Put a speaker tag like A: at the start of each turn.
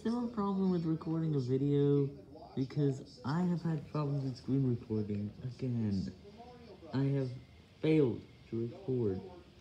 A: still a problem with recording a video? Because I have had problems with screen recording again. I have failed to record